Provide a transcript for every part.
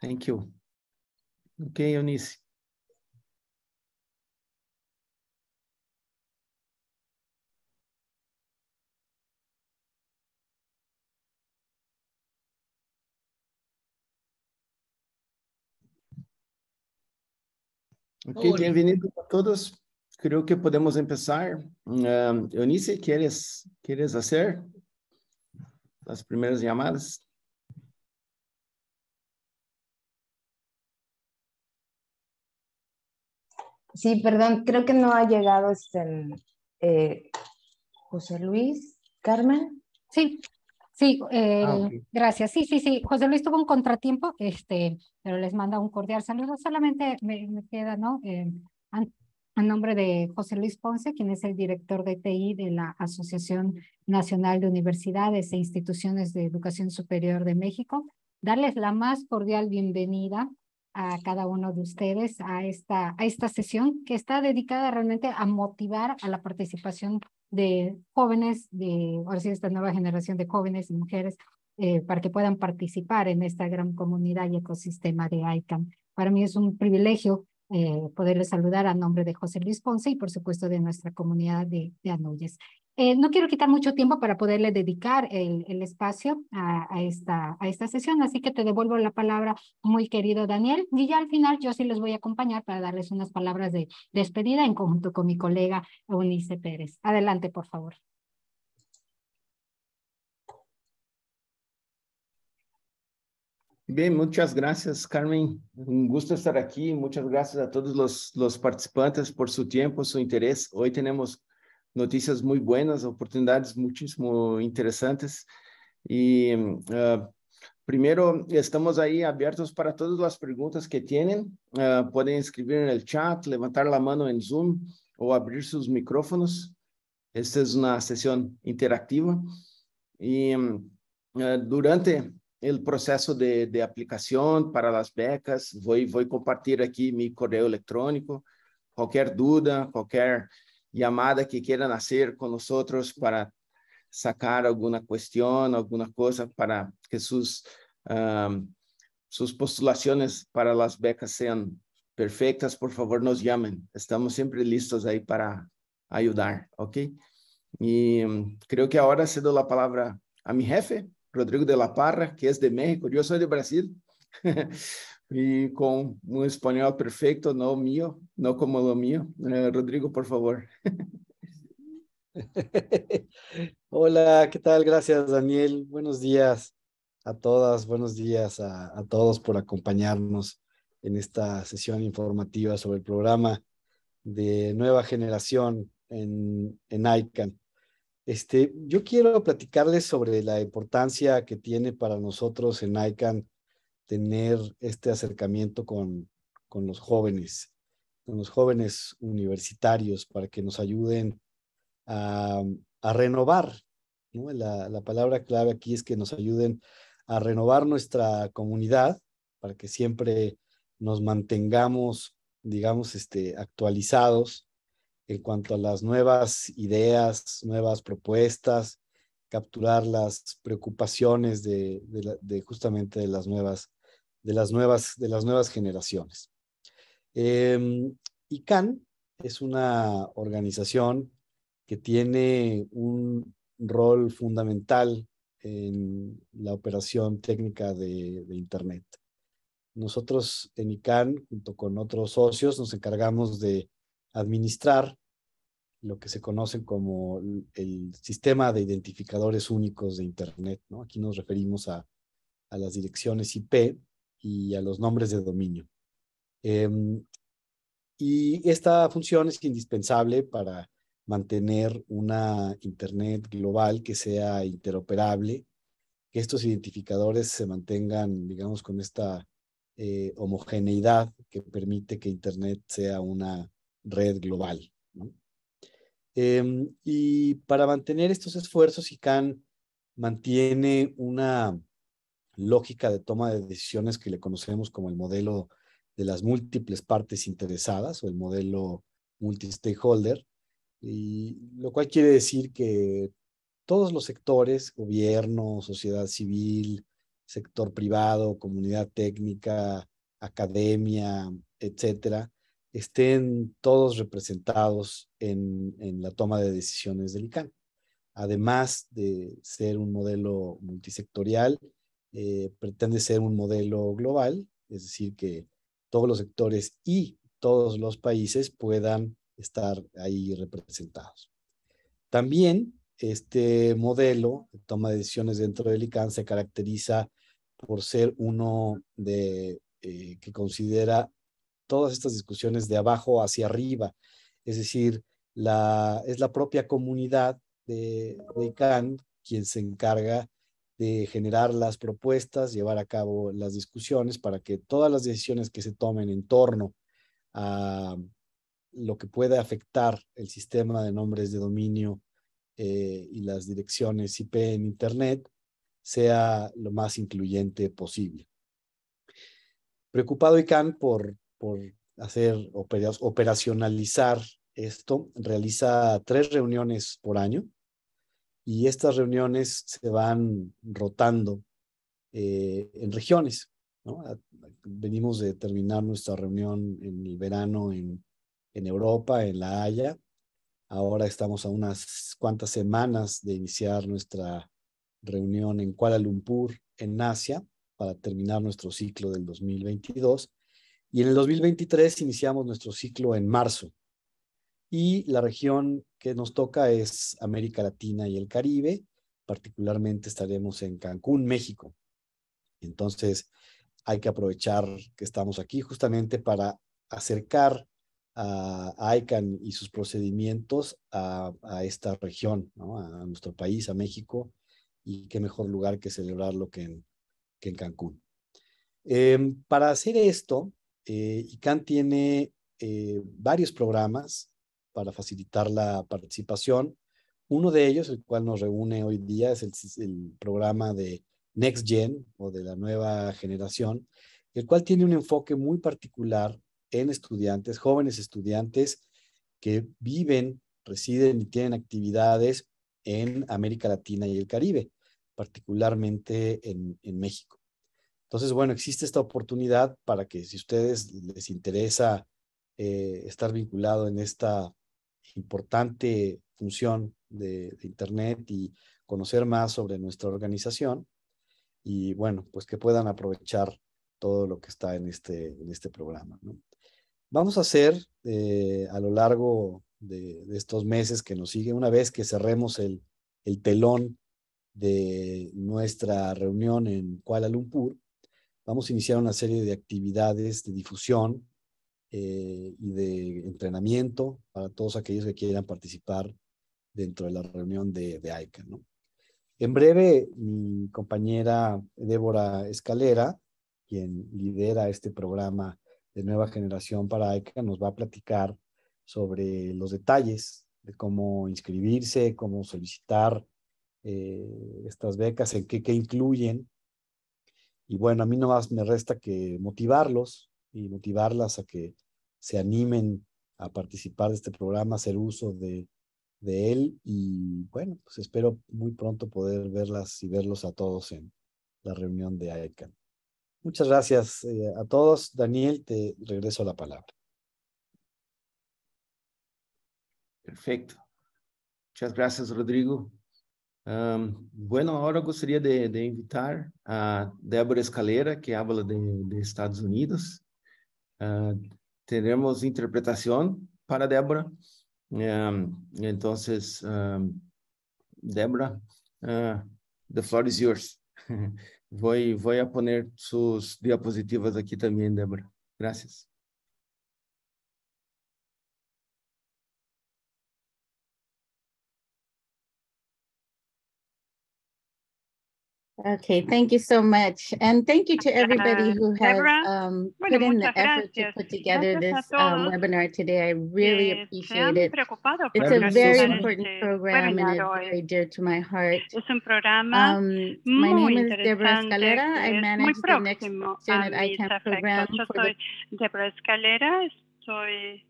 Thank you. Okay, Eunice. Ok, bienvenidos a todos. Creo que podemos empezar. Um, Eunice, ¿quieres, ¿quieres hacer las primeras llamadas? Sí, perdón, creo que no ha llegado este, eh, José Luis, Carmen. Sí, sí, eh, ah, gracias. Sí, sí, sí. José Luis tuvo un contratiempo, este, pero les manda un cordial saludo. Solamente me, queda, ¿no? Eh, a nombre de José Luis Ponce, quien es el director de TI de la Asociación Nacional de Universidades e Instituciones de Educación Superior de México, darles la más cordial bienvenida a cada uno de ustedes a esta, a esta sesión que está dedicada realmente a motivar a la participación de jóvenes, de ahora sí, esta nueva generación de jóvenes y mujeres eh, para que puedan participar en esta gran comunidad y ecosistema de ICANN. Para mí es un privilegio eh, poderles saludar a nombre de José Luis Ponce y por supuesto de nuestra comunidad de, de Anoyes. Eh, no quiero quitar mucho tiempo para poderle dedicar el, el espacio a, esta, a esta sesión, así que te devuelvo la palabra, muy querido Daniel, y ya al final yo sí les voy a acompañar para darles unas palabras de despedida en conjunto con mi colega Eunice Pérez. Adelante, por favor. Bien, muchas gracias, Carmen. Un gusto estar aquí. Muchas gracias a todos los, los participantes por su tiempo, su interés. Hoy tenemos notícias muito buenas, oportunidades muitíssimo interessantes. E uh, primeiro, estamos aí abertos para todas as perguntas que têm. Uh, podem escrever no chat, levantar a mão em Zoom ou abrir seus micrófonos. Esta é uma sessão interativa. E uh, durante o processo de, de aplicação para as becas, vou, vou compartilhar aqui meu correio eletrônico. Qualquer dúvida, qualquer llamada que quieran hacer con nosotros para sacar alguna cuestión, alguna cosa para que sus, um, sus postulaciones para las becas sean perfectas, por favor nos llamen. Estamos siempre listos ahí para ayudar, ¿ok? Y um, creo que ahora cedo la palabra a mi jefe, Rodrigo de la Parra, que es de México. Yo soy de Brasil. y con un español perfecto, no mío, no como lo mío. Eh, Rodrigo, por favor. Hola, ¿qué tal? Gracias, Daniel. Buenos días a todas, buenos días a, todos por acompañarnos en esta sesión informativa sobre el programa de nueva generación en, en ICANN. Este, yo quiero platicarles sobre la importancia que tiene para nosotros en ICANN tener este acercamiento con, con los jóvenes, con los jóvenes universitarios para que nos ayuden a, renovar. ¿no? La, la, palabra clave aquí es que nos ayuden a renovar nuestra comunidad para que siempre nos mantengamos, digamos, este, actualizados en cuanto a las nuevas ideas, nuevas propuestas, capturar las preocupaciones de, de justamente de las nuevas de las nuevas, de las nuevas generaciones. Eh, ICANN es una organización que tiene un rol fundamental en la operación técnica de, Internet. Nosotros en ICANN, junto con otros socios, nos encargamos de administrar lo que se conoce como el sistema de identificadores únicos de Internet. ¿no? Aquí nos referimos a, a las direcciones IP y a los nombres de dominio. Em, y esta función es indispensable para mantener una Internet global que sea interoperable, que estos identificadores se mantengan, digamos, con esta eh, homogeneidad que permite que Internet sea una red global. Em, y para mantener estos esfuerzos, ICANN mantiene una lógica de toma de decisiones que le conocemos como el modelo de las múltiples partes interesadas o el modelo multi-stakeholder, y lo cual quiere decir que todos los sectores, gobierno, sociedad civil, sector privado, comunidad técnica, academia, etcétera, estén todos representados en, en la toma de decisiones del ICANN. Además de ser un modelo multisectorial, eh, pretende ser un modelo global, es decir, que todos los sectores y todos los países puedan estar ahí representados. También este modelo de toma de decisiones dentro del ICANN se caracteriza por ser uno de, eh, que considera todas estas discusiones de abajo hacia arriba, es decir, la, es la propia comunidad de, de ICANN quien se encarga de generar las propuestas, llevar a cabo las discusiones para que todas las decisiones que se tomen en torno a lo que puede afectar el sistema de nombres de dominio eh, y las direcciones IP en Internet sea lo más incluyente posible. Preocupado ICANN por, por hacer operacionalizar esto, realiza tres reuniones por año y estas reuniones se van rotando eh, en regiones. Venimos de terminar nuestra reunión en el verano en, en Europa, en La Haya. Ahora estamos a unas cuantas semanas de iniciar nuestra reunión en Kuala Lumpur, en Asia, para terminar nuestro ciclo del 2022. Y en el 2023 iniciamos nuestro ciclo en marzo, y la región que nos toca es América Latina y el Caribe. Particularmente estaremos en Cancún, México. Entonces, hay que aprovechar que estamos aquí justamente para acercar a, ICANN y sus procedimientos a, esta región, a nuestro país, a México, y qué mejor lugar que celebrarlo que en, que en Cancún. Em, para hacer esto, eh, ICANN tiene eh, varios programas para facilitar la participación. Uno de ellos, el cual nos reúne hoy día, es el, programa de Next Gen o de la nueva generación, el cual tiene un enfoque muy particular en estudiantes, jóvenes estudiantes que viven, residen y tienen actividades en América Latina y el Caribe, particularmente en, México. Entonces, bueno, existe esta oportunidad para que si ustedes les interesa eh, estar vinculado en esta importante función de, Internet y conocer más sobre nuestra organización y bueno, pues que puedan aprovechar todo lo que está en este, en este programa. Vamos a hacer eh, a lo largo de, estos meses que nos siguen, una vez que cerremos el, el telón de nuestra reunión en Kuala Lumpur, vamos a iniciar una serie de actividades de difusión eh, y de entrenamiento para todos aquellos que quieran participar dentro de la reunión de, de ICA. ¿no? En breve, mi compañera Débora Escalera, quien lidera este programa de nueva generación para ICA, nos va a platicar sobre los detalles de cómo inscribirse, cómo solicitar eh, estas becas, en qué, qué incluyen. Y bueno, a mí no más me resta que motivarlos y motivarlas a que se animen a participar de este programa, hacer uso de, de él y bueno, pues espero muy pronto poder verlas y verlos a todos en la reunión de ICANN. Muchas gracias eh, a todos. Daniel, te regreso la palabra. Perfecto. Muchas gracias, Rodrigo. bueno, ahora gostaria de, invitar a Débora Escalera, que habla de Estados Unidos. Uh, teremos interpretação para Débora. Um, então, um, Débora, uh, the floor is yours. vou, vou a poner suas diapositivas aqui também, Débora. Graças. Okay, thank you so much. And thank you to everybody who has um, put in the effort to put together this um, webinar today. I really appreciate it. It's a very important program and it's very dear to my heart. Um, my name is Deborah Escalera. I manage the Next Gen at ICANN program. For. Deborah Escalera. Soy,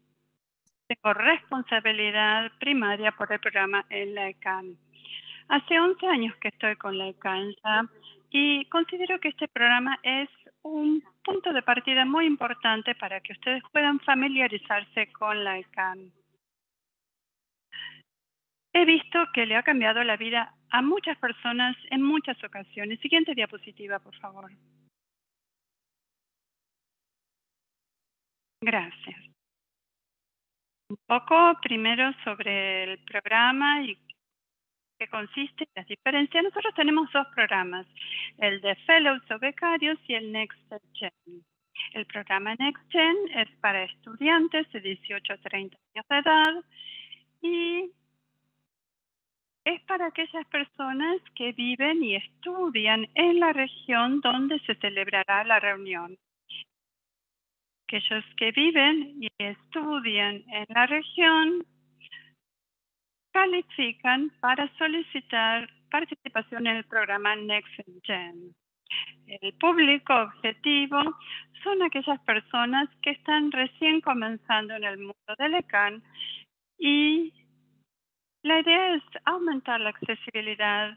tengo responsabilidad primaria por el programa en la ICANN. Hace 11 años que estoy con la alcanza Y considero que este programa es un punto de partida muy importante para que ustedes puedan familiarizarse con la ICANN. He visto que le ha cambiado la vida a muchas personas en muchas ocasiones. Siguiente diapositiva, por favor. Gracias. Un poco primero sobre el programa y qué consiste, las diferencias. Nosotros tenemos dos programas, el de Fellows o becarios y el Next Gen. El programa Next Gen es para estudiantes de 18 a 30 años de edad y es para aquellas personas que viven y estudian en la región donde se celebrará la reunión. Aquellos que viven y estudian en la región califican para solicitar participación en el programa Next Gen. El público objetivo son aquellas personas que están recién comenzando en el mundo del ECAN y la idea es aumentar la accesibilidad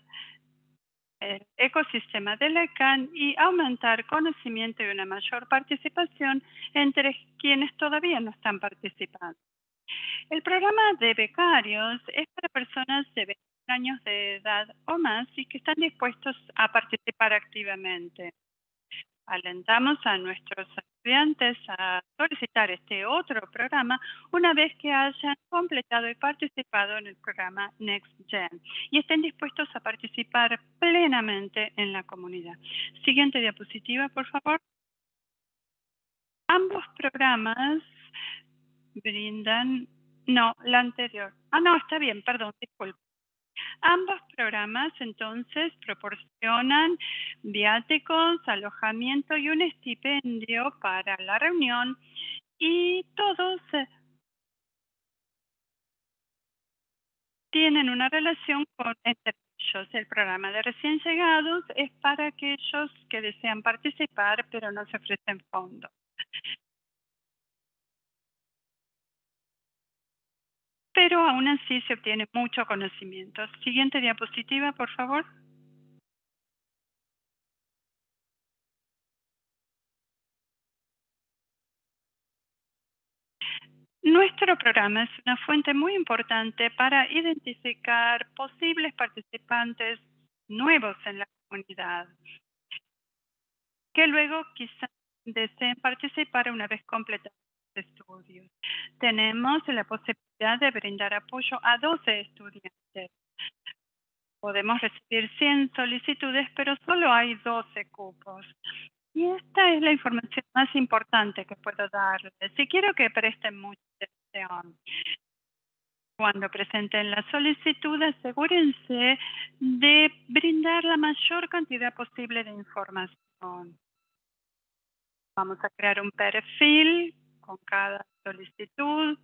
el ecosistema del ECAN y aumentar conocimiento y una mayor participación entre quienes todavía no están participando. El programa de becarios es para personas de 20 años de edad o más y que están dispuestos a participar activamente. Alentamos a nuestros estudiantes a solicitar este otro programa una vez que hayan completado y participado en el programa Next Gen y estén dispuestos a participar plenamente en la comunidad. Siguiente diapositiva, por favor. Ambos programas brindan, no, la anterior. Ah, no, está bien, perdón, disculpe. Ambos programas entonces proporcionan viáticos, alojamiento y un estipendio para la reunión y todos eh, tienen una relación con entre ellos. El programa de recién llegados es para aquellos que desean participar pero no se ofrecen fondos. Pero aún así se obtiene mucho conocimiento. Siguiente diapositiva, por favor. Nuestro programa es una fuente muy importante para identificar posibles participantes nuevos en la comunidad, que luego quizás deseen participar una vez completados estudios. Tenemos la posibilidad de brindar apoyo a 12 estudiantes. Podemos recibir 100 solicitudes, pero solo hay 12 cupos. Y esta es la información más importante que puedo darles. Si quiero que presten mucha atención. Cuando presenten la solicitud, asegúrense de brindar la mayor cantidad posible de información. Vamos a crear un perfil con cada solicitud.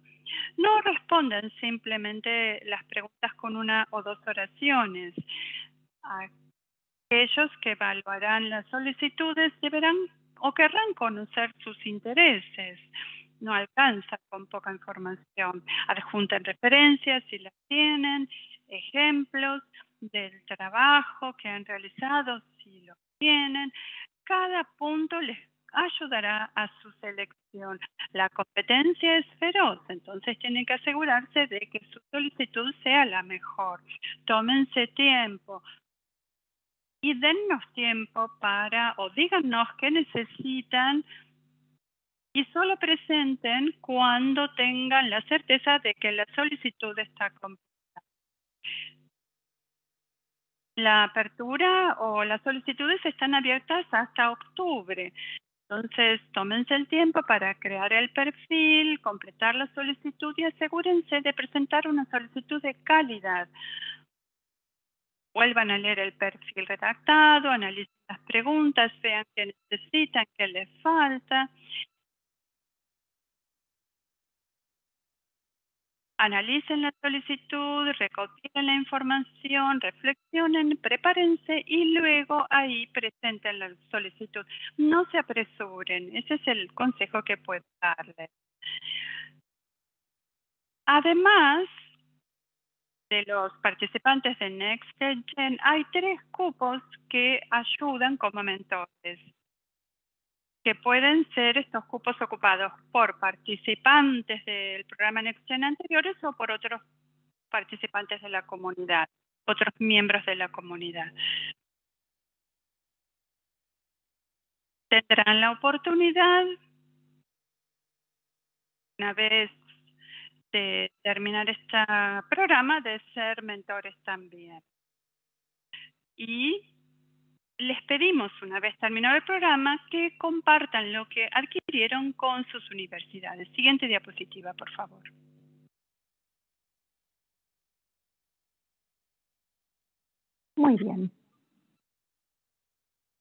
No respondan simplemente las preguntas con una o dos oraciones. Aquellos que evaluarán las solicitudes deberán o querrán conocer sus intereses. No alcanza con poca información. Adjunten referencias si las tienen, ejemplos del trabajo que han realizado si lo tienen. Cada punto les ayudará a su selección. La competencia es feroz, entonces tienen que asegurarse de que su solicitud sea la mejor. Tómense tiempo y dennos tiempo para o díganos qué necesitan y solo presenten cuando tengan la certeza de que la solicitud está completa. La apertura o las solicitudes están abiertas hasta octubre. Entonces, tómense el tiempo para crear el perfil, completar la solicitud y asegúrense de presentar una solicitud de calidad. Vuelvan a leer el perfil redactado, analicen las preguntas, vean qué necesitan, qué les falta analicen la solicitud, recopilen la información, reflexionen, prepárense y luego ahí presenten la solicitud. No se apresuren, ese es el consejo que puedo darles. Además, de los participantes de Next Gen hay tres cupos que ayudan como mentores, que pueden ser estos cupos ocupados por participantes del programa Next Gen anteriores o por otros participantes de la comunidad, otros miembros de la comunidad. Tendrán la oportunidad, una vez de terminar este programa de ser mentores también. Y les pedimos, una vez terminado el programa, que compartan lo que adquirieron con sus universidades. Siguiente diapositiva, por favor. Muy bien.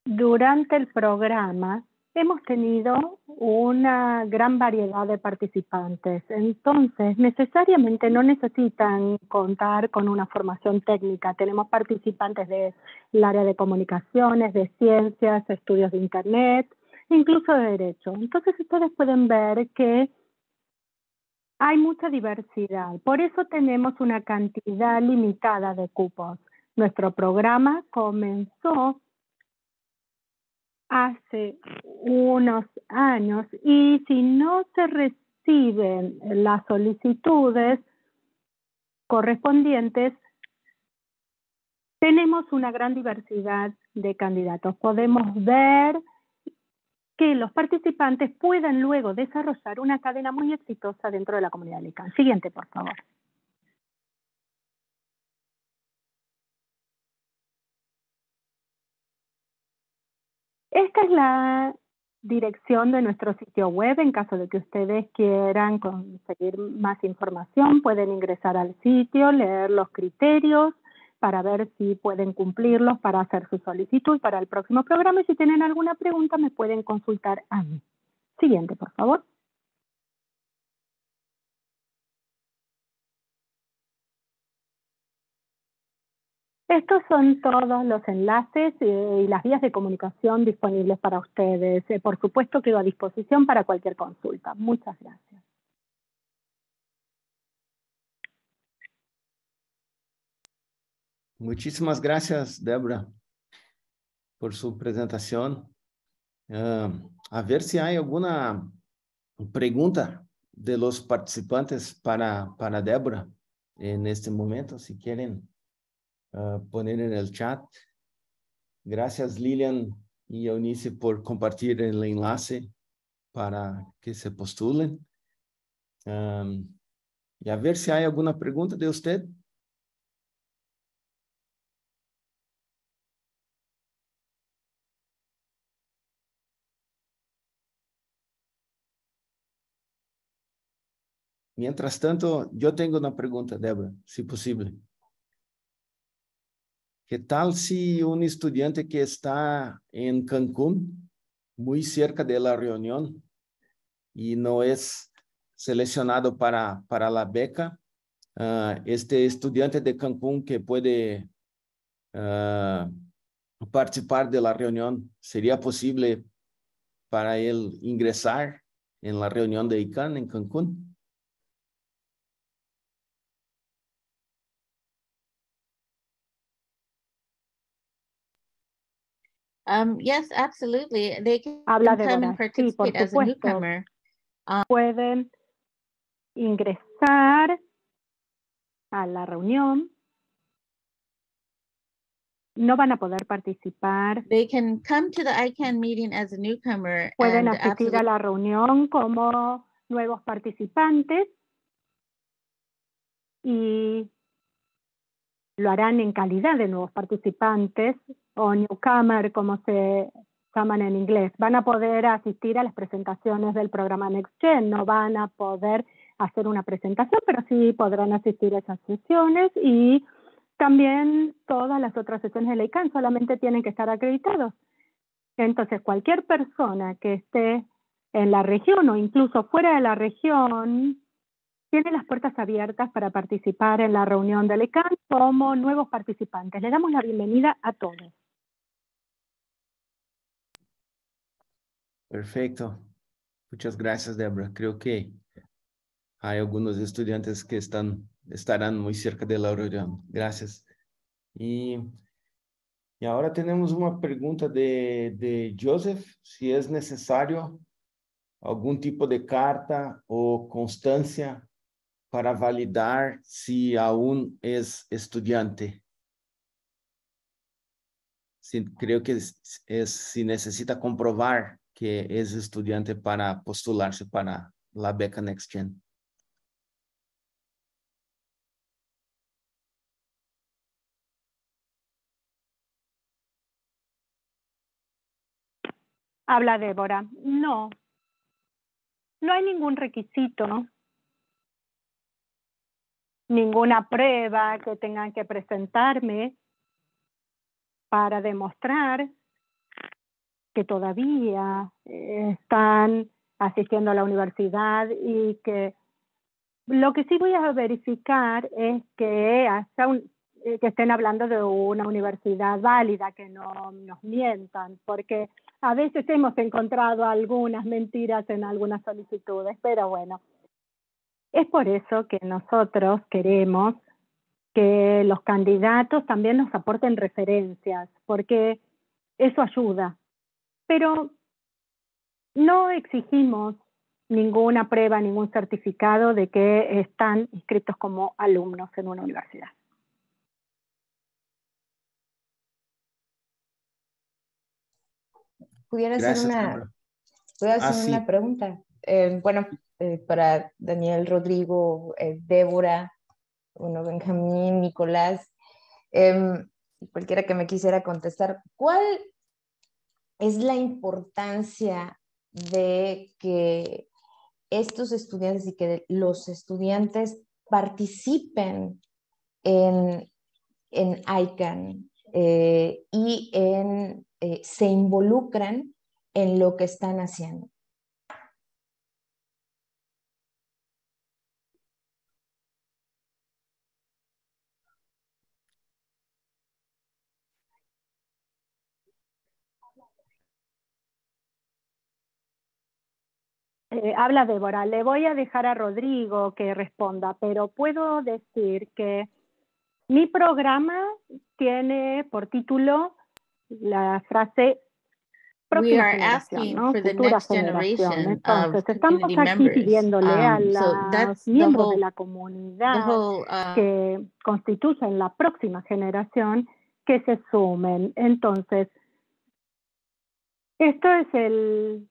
Durante el programa hemos tenido una gran variedad de participantes. Entonces, necesariamente no necesitan contar con una formación técnica. Tenemos participantes del área de comunicaciones, de ciencias, estudios de Internet, incluso de derecho. Entonces, ustedes pueden ver que hay mucha diversidad. Por eso tenemos una cantidad limitada de cupos. Nuestro programa comenzó hace unos años y si no se reciben las solicitudes correspondientes, tenemos una gran diversidad de candidatos. Podemos ver que los participantes puedan luego desarrollar una cadena muy exitosa dentro de la comunidad LICAN. Siguiente, por favor. Esta es la dirección de nuestro sitio web. En caso de que ustedes quieran conseguir más información, pueden ingresar al sitio, leer los criterios para ver si pueden cumplirlos para hacer su solicitud para el próximo programa. Y si tienen alguna pregunta, me pueden consultar a mí. Siguiente, por favor. Estos son todos los enlaces eh, y las vías de comunicación disponibles para ustedes. Eh, por supuesto, quedo a disposición para cualquier consulta. Muchas gracias. Muchísimas gracias, Débora, por su presentación. A ver si hay alguna pregunta de los participantes para, para Débora en este momento, si quieren poner en el chat. Gracias Lilian y Eunice por compartir el enlace para que se postulen. Um, y a ver si hay alguna pregunta de usted. Mientras tanto, yo tengo una pregunta, Débora, si posible. ¿Qué tal si un estudiante que está en Cancún, muy cerca de la reunión, y no es seleccionado para, para la beca, uh, este estudiante de Cancún que puede uh, participar de la reunión, ¿sería posible para él ingresar en la reunión de ICANN en Cancún? Um, yes, absolutely. They can Habla de come and participate sí, as a newcomer. Um, Pueden ingresar a la reunión. No van a poder participar. They can come to the ICANN meeting as a newcomer. Pueden asistir a la reunión como nuevos participantes y lo harán en calidad de nuevos participantes o newcomer, como se llaman en inglés. Van a poder asistir a las presentaciones del programa NextGen, no van a poder hacer una presentación, pero sí podrán asistir a esas sesiones y también todas las otras sesiones de la ICANN solamente tienen que estar acreditados. Entonces, cualquier persona que esté en la región o incluso fuera de la región tiene las puertas abiertas para participar en la reunión del ICANN como nuevos participantes. Le damos la bienvenida a todos. Perfecto. Muchas gracias, Débora. Creo que hay algunos estudiantes que están estarán muy cerca de la reunión. Gracias. Y, y ahora tenemos una pregunta de, de Joseph, si es necesario algún tipo de carta o constancia para validar si aún es estudiante. creo que es, es, si necesita comprobar que es estudiante para postularse para la beca NextGen. Habla Débora. No, no hay ningún requisito, ninguna prueba que tengan que presentarme para demostrar que todavía están asistiendo a la universidad y que lo que sí voy a verificar es eh, que estén hablando de una universidad válida, que no nos mientan, porque a veces hemos encontrado algunas mentiras en algunas solicitudes, pero bueno, es por eso que nosotros queremos que los candidatos también nos aporten referencias, porque eso ayuda. Pero no exigimos ninguna prueba, ningún certificado de que están inscritos como alumnos en una universidad. pudiera hacer una, ah, hacer una pregunta. Eh, bueno, eh, para Daniel, Rodrigo, eh, Débora, bueno, Benjamín, Nicolás, em, cualquiera que me quisiera contestar, ¿cuál es la importancia de que estos estudiantes y que los estudiantes participen en, en ICANN y en se involucran en lo que están haciendo. Eh, habla Débora, le voy a dejar a Rodrigo que responda, pero puedo decir que mi programa tiene por título la frase We are asking ¿no? for the next generation Entonces, of estamos aquí members. pidiéndole um, a los so miembros whole, de la comunidad whole, uh, que constituyen la próxima generación que se sumen. Entonces, esto es el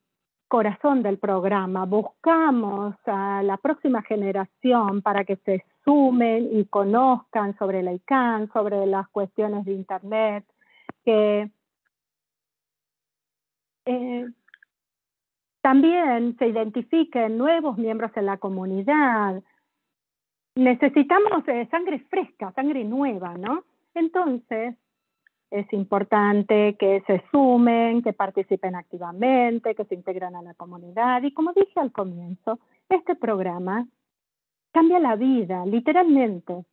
corazón del programa. Buscamos a la próxima generación para que se sumen y conozcan sobre la ICANN, sobre las cuestiones de Internet, que eh, también se identifiquen nuevos miembros en la comunidad. Necesitamos eh, sangre fresca, sangre nueva, ¿no? Entonces, es importante que se sumen, que participen activamente, que se integren a la comunidad. Y como dije al comienzo, este programa cambia la vida, literalmente.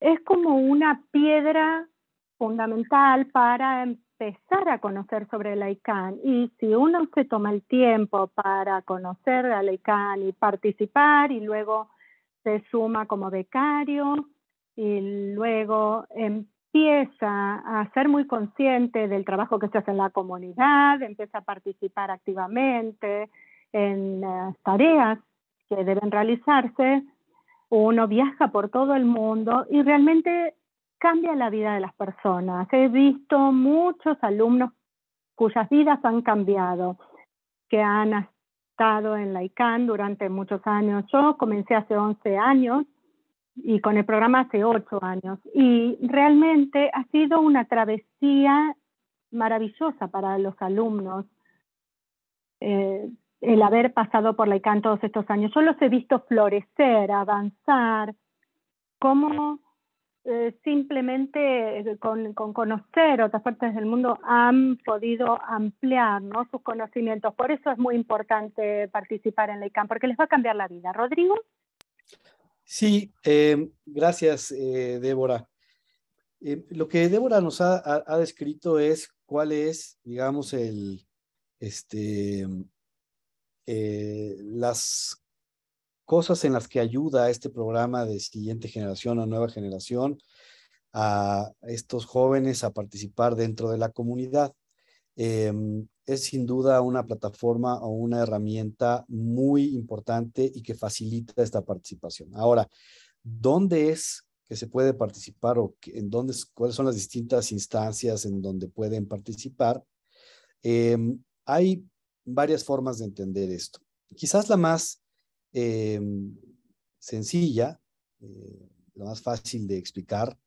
Es como una piedra fundamental para empezar a conocer sobre la ICANN. Y si uno se toma el tiempo para conocer a la ICANN y participar y luego se suma como becario y luego empieza a ser muy consciente del trabajo que se hace en la comunidad, empieza a participar activamente en las tareas que deben realizarse, uno viaja por todo el mundo y realmente cambia la vida de las personas. He visto muchos alumnos cuyas vidas han cambiado, que han estado en la ICANN durante muchos años. Yo comencé hace 11 años y con el programa hace 8 años. Y realmente ha sido una travesía maravillosa para los alumnos eh, el haber pasado por la ICANN todos estos años. Yo los he visto florecer, avanzar, cómo eh, simplemente eh, con, conocer otras partes del mundo han podido ampliar ¿no? sus conocimientos. Por eso es muy importante participar en la ICANN, porque les va a cambiar la vida. Rodrigo. Sí, eh, gracias, Débora. lo que Débora nos ha, descrito es cuál es, digamos, el, este, las cosas en las que ayuda este programa de siguiente generación o nueva generación a estos jóvenes a participar dentro de la comunidad. Em, es sin duda una plataforma o una herramienta muy importante y que facilita esta participación. Ahora, ¿dónde es que se puede participar o en dónde, cuáles son las distintas instancias en donde pueden participar? Em, hay varias formas de entender esto. Quizás la más em, sencilla, eh, la más fácil de explicar,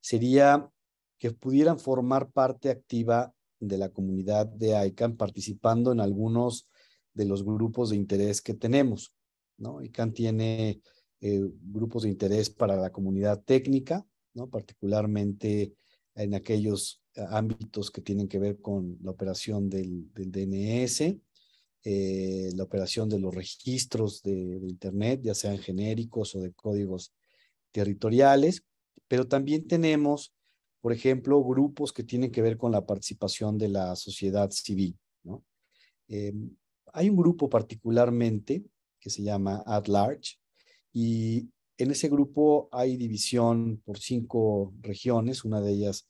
sería que pudieran formar parte activa de la comunidad de ICANN participando en algunos de los grupos de interés que tenemos. ¿no? ICANN tiene eh, grupos de interés para la comunidad técnica, ¿no? particularmente en aquellos eh, ámbitos que tienen que ver con la operación del, DNS, eh, la operación de los registros de, de, Internet, ya sean genéricos o de códigos territoriales, pero también tenemos por ejemplo, grupos que tienen que ver con la participación de la sociedad civil. ¿no? Em, hay un grupo particularmente que se llama At Large y en ese grupo hay división por cinco regiones, una de ellas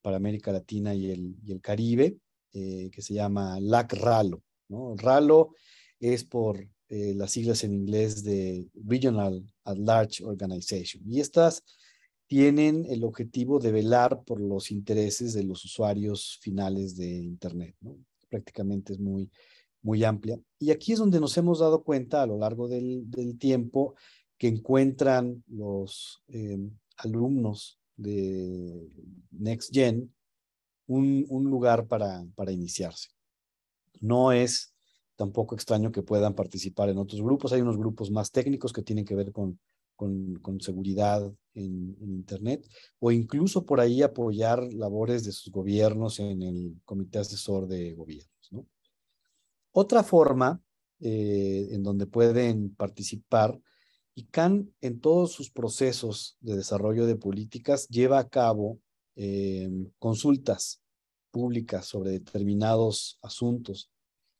para América Latina y el, y el Caribe, eh, que se llama LAC RALO. ¿no? RALO es por eh, las siglas en inglés de Regional At Large Organization. Y estas tienen el objetivo de velar por los intereses de los usuarios finales de Internet. Prácticamente es muy, muy amplia. Y aquí es donde nos hemos dado cuenta a lo largo del, tiempo que encuentran los em, alumnos de NextGen un, un lugar para, para iniciarse. No es tampoco extraño que puedan participar en otros grupos. Hay unos grupos más técnicos que tienen que ver con con, seguridad en, Internet, o incluso por ahí apoyar labores de sus gobiernos en el Comité Asesor de Gobiernos. ¿no? Otra forma eh, en donde pueden participar, ICANN en todos sus procesos de desarrollo de políticas lleva a cabo eh, consultas públicas sobre determinados asuntos.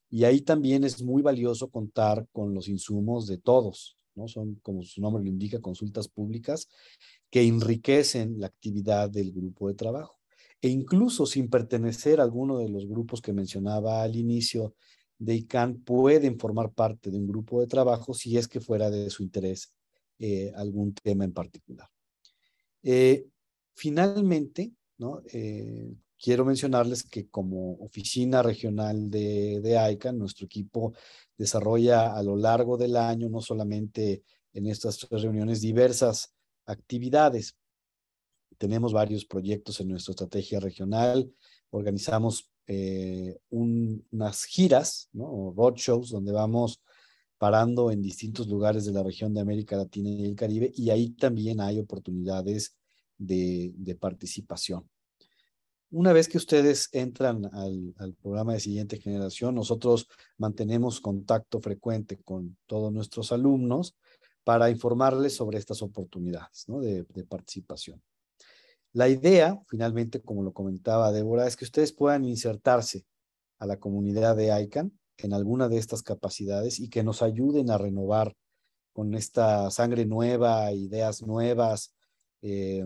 Y ahí también es muy valioso contar con los insumos de todos, son, como su nombre lo indica, consultas públicas que enriquecen la actividad del grupo de trabajo. E incluso sin pertenecer a alguno de los grupos que mencionaba al inicio de ICANN, pueden formar parte de un grupo de trabajo si es que fuera de su interés eh, algún tema en particular. Eh, finalmente, ¿no? Eh, quiero mencionarles que como oficina regional de, de ICANN, nuestro equipo desarrolla a lo largo del año, no solamente en estas tres reuniones, diversas actividades. Tenemos varios proyectos en nuestra estrategia regional, organizamos eh, unas giras, ¿no? roadshows, donde vamos parando en distintos lugares de la región de América Latina y el Caribe, y ahí también hay oportunidades de participación. Una vez que ustedes entran al, programa de siguiente generación, nosotros mantenemos contacto frecuente con todos nuestros alumnos para informarles sobre estas oportunidades de, participación. La idea, finalmente, como lo comentaba Débora, es que ustedes puedan insertarse a la comunidad de ICANN en alguna de estas capacidades y que nos ayuden a renovar con esta sangre nueva, ideas nuevas, eh,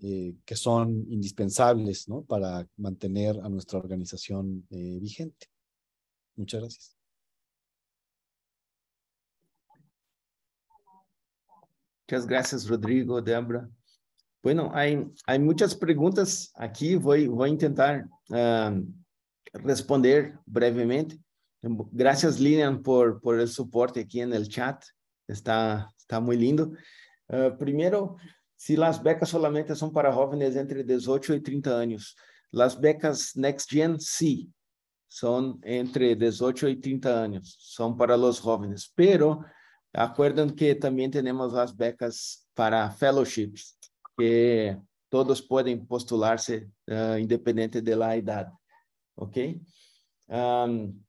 eh, que son indispensables ¿no? para mantener a nuestra organización eh, vigente. Muchas gracias. Muchas gracias, Rodrigo, Débora. Bueno, hay, hay muchas preguntas aquí, voy, voy a intentar uh, responder brevemente. Gracias, Lilian, por, por el soporte aquí en el chat. Está, está muy lindo. Uh, se as becas solamente são para jovens entre 18 e 30 anos. As becas Next Gen, sim, são entre 18 e 30 anos, são para os jovens. Pero, acuerdan que também temos as becas para fellowships, que todos podem postular-se uh, independente da idade, ok? Um,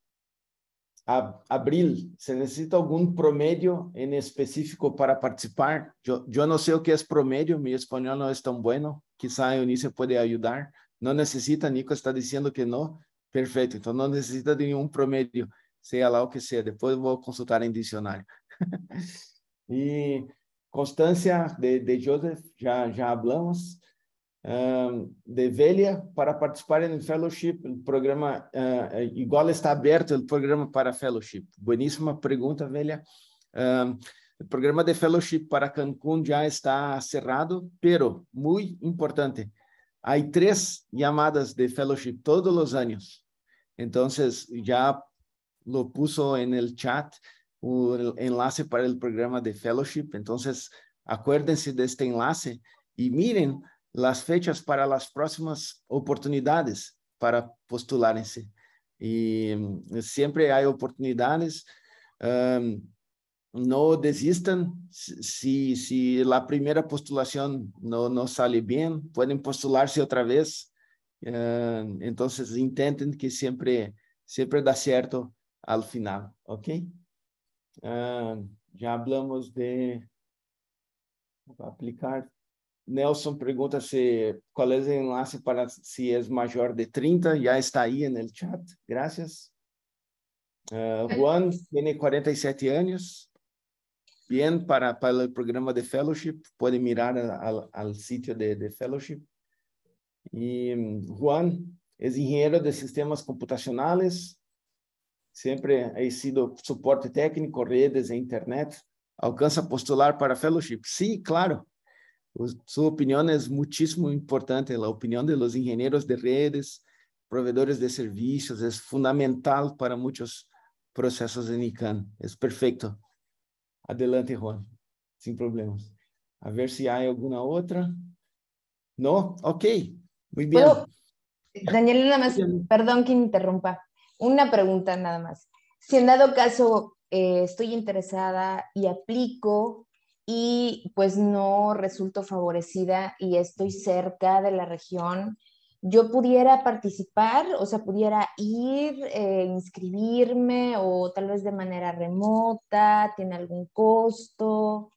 abril, ¿se necesita algún promedio en específico para participar? Yo, yo no sé o que es promedio, mi español no es tan bueno, quizá Eunice puede ayudar. No necesita, Nico está diciendo que no. Perfecto, entonces no necesita de ningún promedio, sea lá o que sea. Después voy a consultar en diccionario. Y Constancia de, de Joseph, ya, ya hablamos. De Velha para participar no fellowship, o programa uh, igual está aberto o programa para fellowship. Bueníssima pergunta, Velha. O programa de fellowship para Cancún já está cerrado, pero muito importante, há três chamadas de fellowship todos os anos. Então, já lo puso en el chat o enlace para el programa de fellowship. Entonces, acuérdense de este enlace y miren las fechas para las próximas oportunidades para postularse. Y mm, siempre hay oportunidades. Um, no desistan. Si, si la primera postulación no, no sale bien, pueden postularse otra vez. Uh, entonces, intenten que siempre, siempre da cierto al final, ¿ok? Uh, ya hablamos de aplicar Nelson pergunta se qual é o enlace para se é maior de 30, já está aí no chat, graças. Uh, Juan tem 47 anos, bem para, para o programa de fellowship, pode mirar ao, ao sítio de, de fellowship. E Juan é engenheiro de sistemas computacionais, sempre ha sido suporte técnico, redes e internet, alcança postular para fellowship. Sim, claro, Su opinión es muchísimo importante, la opinión de los ingenieros de redes, proveedores de servicios, es fundamental para muchos procesos en ICANN. Es perfecto. Adelante, Juan, sin problemas. A ver si hay alguna otra. No, ok, muy bien. Daniel, nada más, perdón que interrumpa. Una pregunta nada más. Si en dado caso eh, estoy interesada y aplico y pues no resulto favorecida y estoy cerca de la región, yo pudiera participar, o sea, pudiera ir, eh, inscribirme o tal vez de manera remota, tiene algún costo.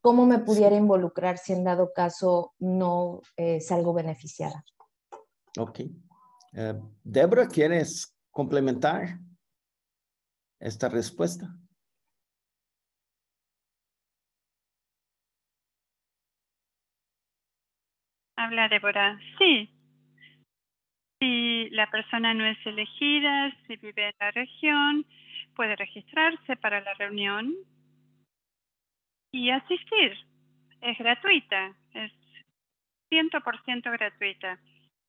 ¿Cómo me pudiera involucrar si en dado caso no eh, salgo beneficiada? Ok. Uh, Débora, ¿quieres complementar esta respuesta? Habla Débora. Sí. Si la persona no es elegida, si vive en la región, puede registrarse para la reunión y asistir. Es gratuita, es 100% gratuita.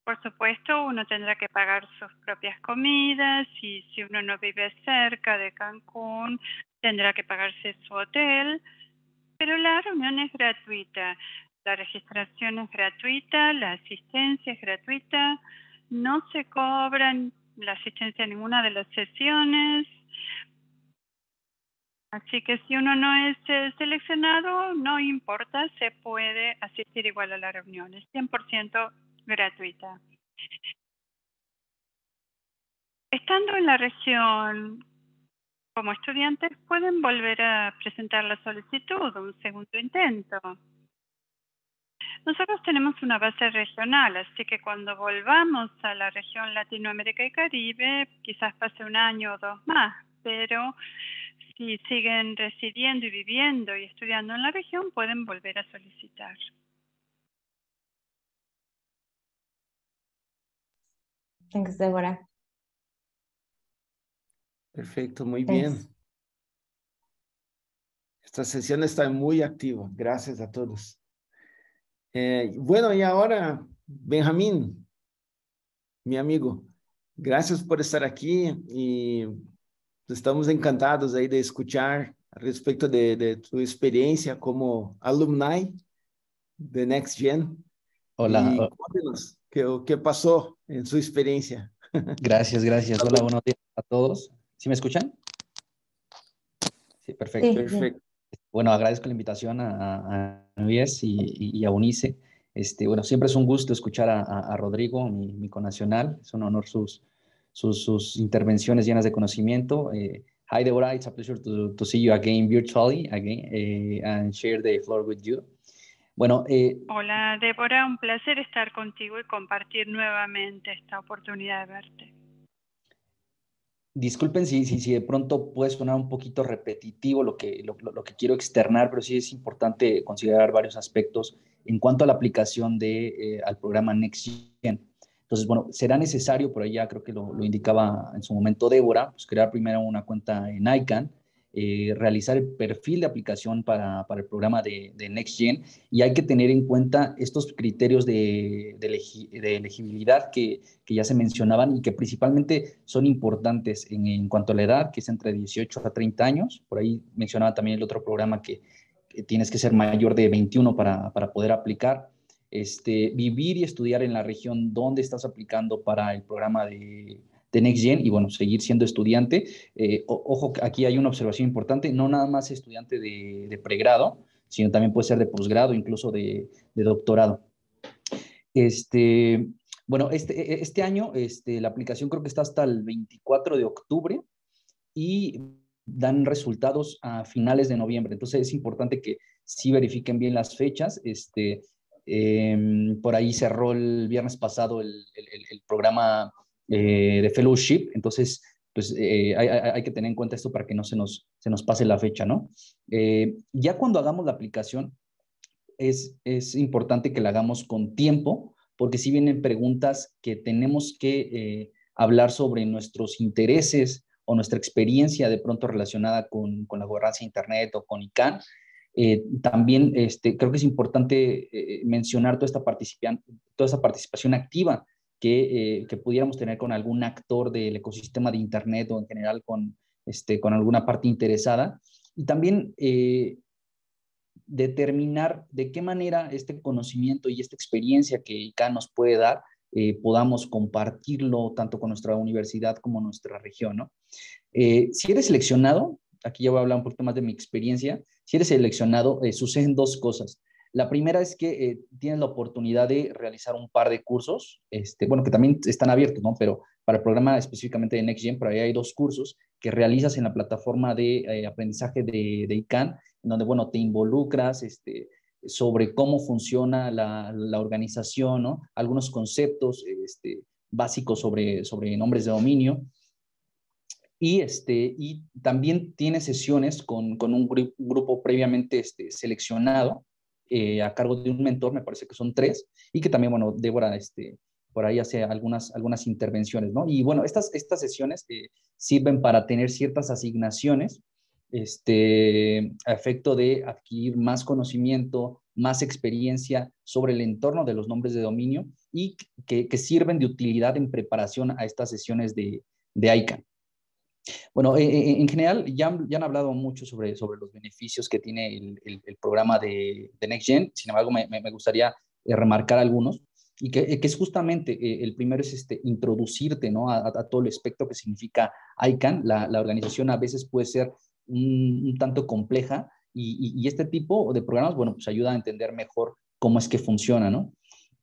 Por supuesto, uno tendrá que pagar sus propias comidas y si uno no vive cerca de Cancún, tendrá que pagarse su hotel, pero la reunión es gratuita. La registración es gratuita, la asistencia es gratuita, no se cobran la asistencia a ninguna de las sesiones. Así que si uno no es eh, seleccionado, no importa, se puede asistir igual a la reunión. Es 100% gratuita. Estando en la región como estudiantes, pueden volver a presentar la solicitud, un segundo intento. Nosotros tenemos una base regional, así que cuando volvamos a la región Latinoamérica y Caribe, quizás pase un año o dos más, pero si siguen residiendo y viviendo y estudiando en la región, pueden volver a solicitar. Thanks, Deborah. Perfecto, muy bien. Esta sesión está muy activa. Gracias a todos. Eh, bueno, y ahora, Benjamín, mi amigo, gracias por estar aquí y estamos encantados ahí de escuchar respecto de, de tu experiencia como alumni de Next Gen. Hola. qué, qué pasó en su experiencia. Gracias, gracias. Hola, buenos días a todos. ¿Sí me escuchan? Sí, perfecto. perfecto. Bueno, agradezco la invitación a, a y, a Unice. Este, bueno, siempre es un gusto escuchar a, Rodrigo, mi, mi, conacional. Es un honor sus, sus, sus intervenciones llenas de conocimiento. Eh, hi, Deborah. It's a pleasure to, to see you again virtually again eh, and share the floor with you. Bueno, eh, Hola, Débora. Un placer estar contigo y compartir nuevamente esta oportunidad de verte. Disculpen si, si, si, de pronto puede sonar un poquito repetitivo lo que, lo, lo, que quiero externar, pero sí es importante considerar varios aspectos en cuanto a la aplicación de, eh, al programa NextGen. Entonces, bueno, será necesario, por allá creo que lo, lo indicaba en su momento Débora, pues crear primero una cuenta en ICANN, eh, realizar el perfil de aplicación para, para el programa de, de, NextGen y hay que tener en cuenta estos criterios de, de, elegibilidad que, que, ya se mencionaban y que principalmente son importantes en, en, cuanto a la edad, que es entre 18 a 30 años. Por ahí mencionaba también el otro programa que, que tienes que ser mayor de 21 para, para poder aplicar. Este, vivir y estudiar en la región donde estás aplicando para el programa de, de NextGen y bueno, seguir siendo estudiante. Eh, ojo, aquí hay una observación importante, no nada más estudiante de, pregrado, sino también puede ser de posgrado, incluso de, doctorado. Este, bueno, este, este año este, la aplicación creo que está hasta el 24 de octubre y dan resultados a finales de noviembre. Entonces es importante que sí verifiquen bien las fechas. Este, em, por ahí cerró el viernes pasado el, el programa eh, de fellowship, entonces pues eh, hay, que tener en cuenta esto para que no se nos, se nos pase la fecha, ¿no? Eh, ya cuando hagamos la aplicación, es, es importante que la hagamos con tiempo, porque si vienen preguntas que tenemos que hablar sobre nuestros intereses o nuestra experiencia de pronto relacionada con, con la gobernanza de Internet o con ICANN, también este, creo que es importante mencionar toda esta, toda esta participación activa eh, que, pudiéramos tener con algún actor del ecosistema de Internet o en general con, este, con alguna parte interesada. Y también eh, determinar de qué manera este conocimiento y esta experiencia que ICA nos puede dar eh, podamos compartirlo tanto con nuestra universidad como nuestra región. ¿no? si eres seleccionado, aquí ya voy a hablar un poquito más de mi experiencia, si eres seleccionado, suceden dos cosas. La primera es que eh, tienes la oportunidad de realizar un par de cursos, este, bueno, que también están abiertos, ¿no? Pero para el programa específicamente de NextGen, por ahí hay dos cursos que realizas en la plataforma de eh, aprendizaje de, de, ICANN, en donde, bueno, te involucras este, sobre cómo funciona la, organización, ¿no? Algunos conceptos este, básicos sobre, nombres de dominio. Y, este, también tiene sesiones con, un grupo previamente seleccionado eh, a cargo de un mentor, me parece que son tres, y que también, bueno, Débora, este, por ahí hace algunas, algunas intervenciones, ¿no? Y bueno, estas, estas sesiones eh, sirven para tener ciertas asignaciones este, a efecto de adquirir más conocimiento, más experiencia sobre el entorno de los nombres de dominio y que, que sirven de utilidad en preparación a estas sesiones de, de ICANN. Bueno, eh, eh, en general ya, han hablado mucho sobre, los beneficios que tiene el, programa de, de, NextGen, sin embargo me, gustaría eh, remarcar algunos, y que, que es justamente, el primero es este, introducirte ¿no? a, a, todo el espectro que significa ICANN. La, la organización a veces puede ser un, tanto compleja y, y, este tipo de programas, bueno, pues ayuda a entender mejor cómo es que funciona, ¿no?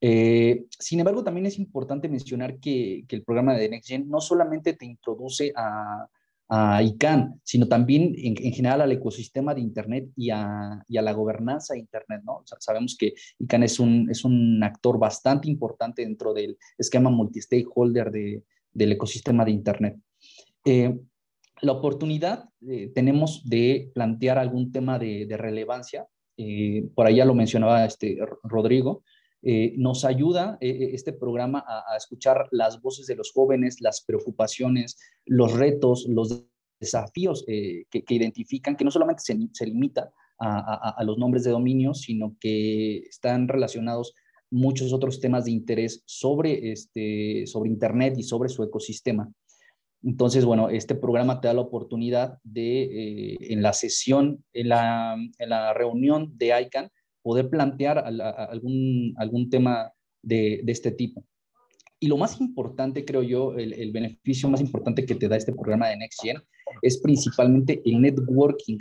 Eh, sin embargo, también es importante mencionar que, el programa de NextGen no solamente te introduce a, ICANN, sino también en, general al ecosistema de Internet y a, la gobernanza de Internet. sabemos que ICANN es un, actor bastante importante dentro del esquema multi-stakeholder de, del ecosistema de Internet. Eh, la oportunidad eh, tenemos de plantear algún tema de, de relevancia. por ahí ya lo mencionaba este Rodrigo, eh, nos ayuda eh, eh, este programa a, escuchar las voces de los jóvenes, las preocupaciones, los retos, los desafíos que, identifican, que no solamente se, limita a, los nombres de dominio, sino que están relacionados muchos otros temas de interés sobre, este, sobre Internet y sobre su ecosistema. Entonces, bueno, este programa te da la oportunidad de, en la sesión, en la, en la reunión de ICANN, poder plantear algún, algún tema de, de, este tipo. Y lo más importante, creo yo, el, el, beneficio más importante que te da este programa de NextGen es principalmente el networking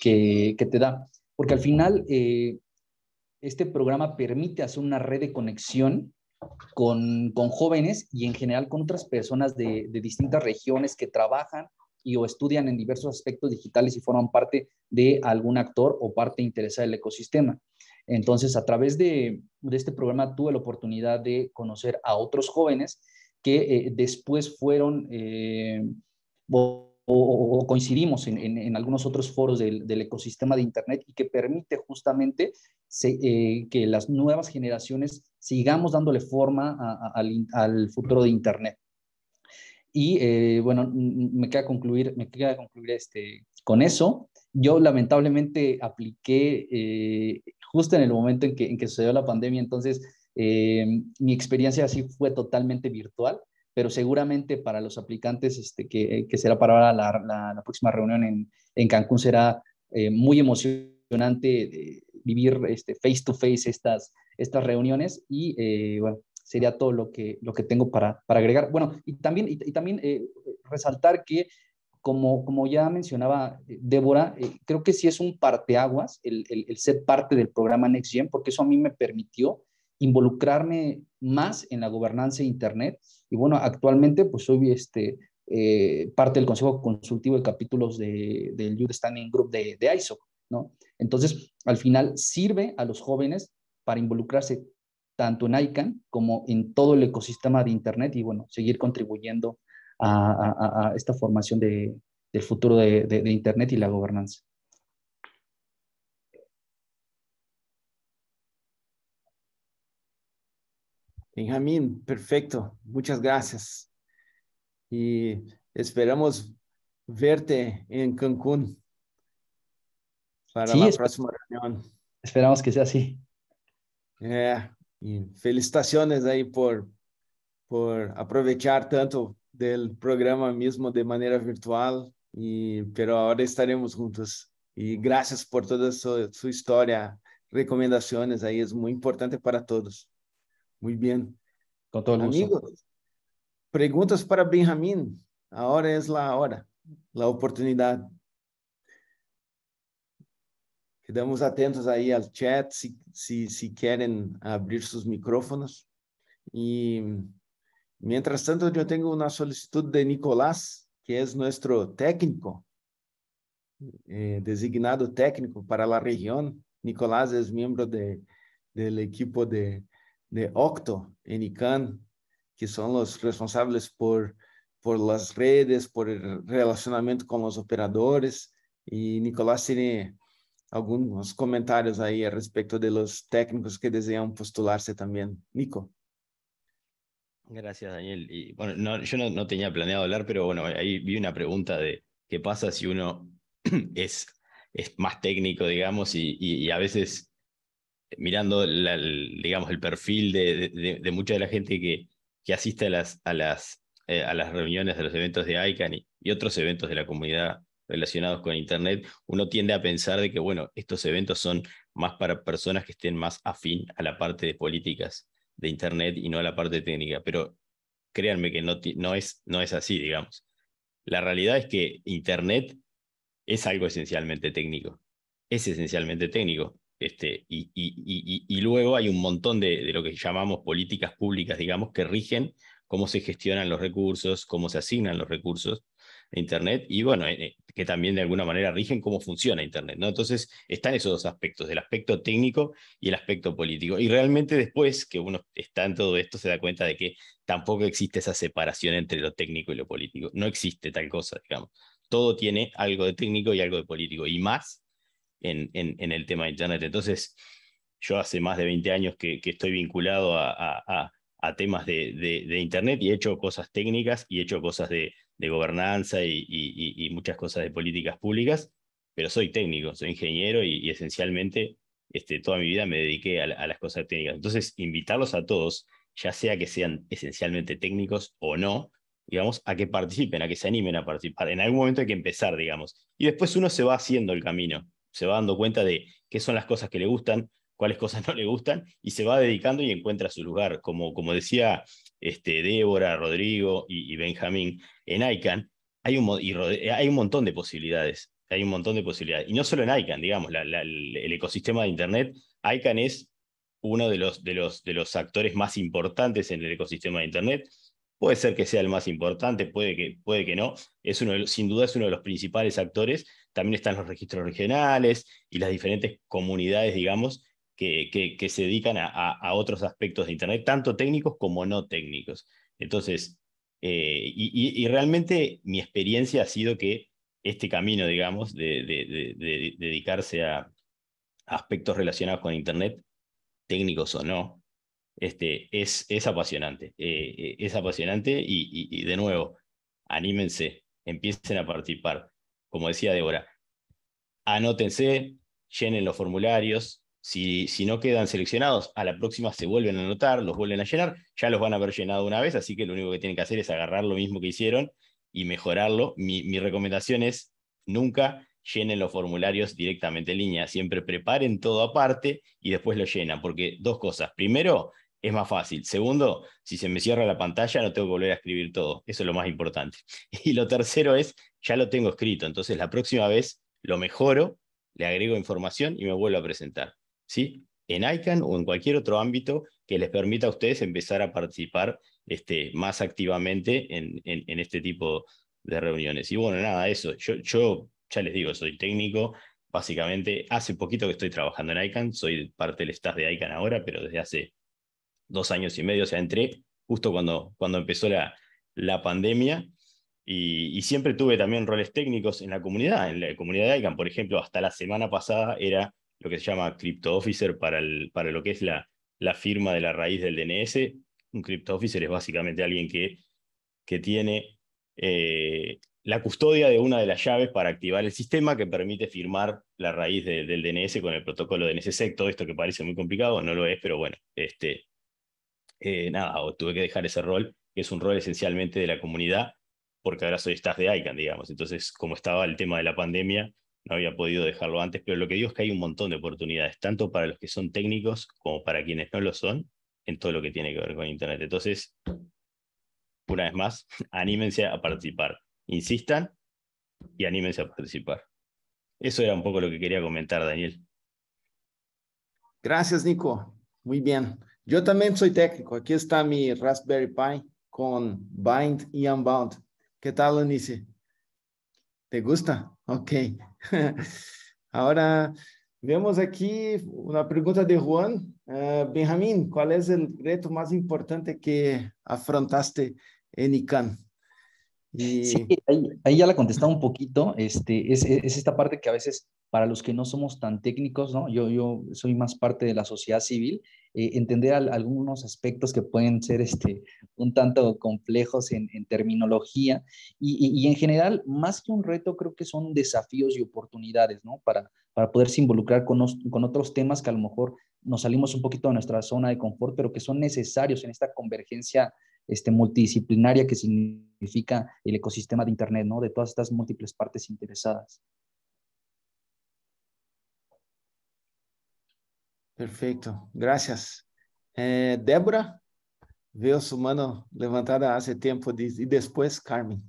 que, que te da. Porque al final, eh, este programa permite hacer una red de conexión con, con, jóvenes y en general con otras personas de, de distintas regiones que trabajan y o estudian en diversos aspectos digitales y forman parte de algún actor o parte interesada del ecosistema. Entonces, a través de, este programa tuve la oportunidad de conocer a otros jóvenes que eh, después fueron, eh, o, coincidimos en, algunos otros foros del, ecosistema de Internet y que permite justamente eh, que las nuevas generaciones sigamos dándole forma al, futuro de Internet. Y bueno, me queda concluir, me queda concluir este, con eso. Yo lamentablemente apliqué justo en el momento en que, en que sucedió la pandemia, entonces mi experiencia así fue totalmente virtual pero seguramente para los aplicantes este, que, que será para la, la, próxima reunión en, en Cancún será eh, muy emocionante eh, vivir este, face to face estas, estas reuniones y eh, bueno, sería todo lo que, lo que tengo para, para agregar. Bueno, y también, y, también resaltar que como, ya mencionaba Débora, creo que sí es un parteaguas el, el, el ser parte del programa NextGen, porque eso a mí me permitió involucrarme más en la gobernanza de Internet. Y bueno, actualmente pues soy este, eh, parte del Consejo Consultivo de capítulos de, del Youth Standing Group de, de ISO, ¿no? Entonces, al final sirve a los jóvenes para involucrarse tanto en ICANN como en todo el ecosistema de Internet y bueno, seguir contribuyendo a, esta formación de, del futuro de, de Internet y la gobernanza. Benjamín, perfecto. Muchas gracias. Y esperamos verte en Cancún para la próxima reunión. Esperamos que sea así. Eh, y felicitaciones ahí por, por aprovechar tanto del programa mismo de manera virtual, y, pero ahora estaremos juntos. Y gracias por toda su, su historia, recomendaciones ahí, es muy importante para todos. Muy bien. Con todo Amigos, preguntas para Benjamín. Ahora es la hora, la oportunidad. Quedamos atentos ahí al chat si, si, si quieren abrir sus micrófonos. Y mientras tanto, yo tengo una solicitud de Nicolás, que es nuestro técnico, eh, designado técnico para la región. Nicolás es miembro de, del equipo de Octo en ICANN, que son los responsables por, las redes, por el relacionamiento con los operadores. Y Nicolás tiene algunos comentarios ahí al respecto de los técnicos que desean postularse también. Nico. Gracias, Daniel. Y bueno, no, yo no, no, tenía planeado hablar, pero bueno, ahí vi una pregunta de qué pasa si uno es, es más técnico, digamos, y, y a veces mirando digamos, el perfil de, de, mucha de la gente que, que asiste a las, a, las, eh, a las reuniones de los eventos de ICANN y, otros eventos de la comunidad relacionados con Internet, uno tiende a pensar de que, bueno, estos eventos son más para personas que estén más afín a la parte de políticas de Internet y no a la parte técnica. Pero créanme que no, no, es, no es así, digamos. La realidad es que Internet es algo esencialmente técnico. Es esencialmente técnico. Este, y, y, y, luego hay un montón de, de, lo que llamamos políticas públicas, digamos, que rigen cómo se gestionan los recursos, cómo se asignan los recursos de Internet y, bueno, eh, eh, que también de alguna manera rigen cómo funciona Internet. ¿no? Entonces, están esos dos aspectos, el aspecto técnico y el aspecto político. Y realmente después que uno está en todo esto, se da cuenta de que tampoco existe esa separación entre lo técnico y lo político. No existe tal cosa, digamos. Todo tiene algo de técnico y algo de político. Y más en, en, el tema de Internet. Entonces, yo hace más de 20 años que, estoy vinculado a temas de, de, Internet y he hecho cosas técnicas y he hecho cosas de, de gobernanza y, muchas cosas de políticas públicas, pero soy técnico, soy ingeniero y, esencialmente este, toda mi vida me dediqué a, a, las cosas técnicas. Entonces, invitarlos a todos, ya sea que sean esencialmente técnicos o no, digamos, a que participen, a que se animen a participar. En algún momento hay que empezar, digamos. Y después uno se va haciendo el camino se va dando cuenta de qué son las cosas que le gustan, cuáles cosas no le gustan, y se va dedicando y encuentra su lugar. Como, como decía este, Débora, Rodrigo y, Benjamín, en ICANN hay un, hay un montón de posibilidades. Hay un montón de posibilidades. Y no solo en ICANN, digamos, el ecosistema de Internet, ICANN es uno de los, de, los, de los actores más importantes en el ecosistema de Internet. Puede ser que sea el más importante, puede que, puede que no. Es uno sin duda es uno de los principales actores. También están los registros regionales y las diferentes comunidades, digamos, que, se dedican a, otros aspectos de Internet, tanto técnicos como no técnicos. Entonces, Eh, y, realmente mi experiencia ha sido que este camino, digamos, de, dedicarse a aspectos relacionados con Internet, técnicos o no, este, es, es apasionante. Eh, es apasionante y, y, de nuevo, anímense, empiecen a participar. Como decía Débora, anótense, llenen los formularios, si, no quedan seleccionados, a la próxima se vuelven a anotar, los vuelven a llenar, ya los van a haber llenado una vez, así que lo único que tienen que hacer es agarrar lo mismo que hicieron y mejorarlo. Mi recomendación es nunca llenen los formularios directamente en línea, siempre preparen todo aparte y después lo llenan, porque dos cosas. Primero, es más fácil. Segundo, si se me cierra la pantalla, no tengo que volver a escribir todo. Eso es lo más importante. Y lo tercero es, ya lo tengo escrito, entonces la próxima vez lo mejoro, le agrego información y me vuelvo a presentar. ¿Sí? En ICANN o en cualquier otro ámbito que les permita a ustedes empezar a participar este, más activamente en, este tipo de reuniones. Y bueno, nada, eso. Yo, ya les digo, soy técnico. Básicamente, hace poquito que estoy trabajando en ICANN, soy parte del staff de ICANN ahora, pero desde hace dos años y medio, o sea, entré justo cuando, cuando empezó la, la pandemia y, y, siempre tuve también roles técnicos en la comunidad, en la comunidad de ICANN, por ejemplo, hasta la semana pasada era lo que se llama Crypto Officer para, el, para lo que es la, la firma de la raíz del DNS. Un Crypto Officer es básicamente alguien que, que tiene eh, la custodia de una de las llaves para activar el sistema que permite firmar la raíz del DNS con el protocolo DNSSEC. Todo esto que parece muy complicado, no lo es, pero bueno, este, eh, nada, tuve que dejar ese rol, que es un rol esencialmente de la comunidad, porque ahora soy staff de ICANN, digamos. Entonces, como estaba el tema de la pandemia, no había podido dejarlo antes, pero lo que digo es que hay un montón de oportunidades, tanto para los que son técnicos como para quienes no lo son, en todo lo que tiene que ver con Internet. Entonces, una vez más, anímense a participar, insistan y anímense a participar. Eso era un poco lo que quería comentar, Daniel. Gracias, Nico. Muy bien. Yo también soy técnico. Aquí está mi Raspberry Pi con Bind y Unbound. ¿Qué tal, Anice? ¿Te gusta? Ok. Ahora vemos aquí una pregunta de Juan. Uh, Benjamín, ¿cuál es el reto más importante que afrontaste en ICANN? Y... Sí, ahí, ya la contestaba un poquito. Este, es, es, esta parte que a veces para los que no somos tan técnicos, ¿no? Yo, yo soy más parte de la sociedad civil eh, entender algunos aspectos que pueden ser este, un tanto complejos en, terminología y, en general, más que un reto, creo que son desafíos y oportunidades, ¿no? Para, para poderse involucrar con, con otros temas que a lo mejor nos salimos un poquito de nuestra zona de confort, pero que son necesarios en esta convergencia este, multidisciplinaria que significa el ecosistema de Internet, ¿no? De todas estas múltiples partes interesadas. Perfeito, graças. Eh, Débora, veo su mano levantada hace tiempo y después Carmen.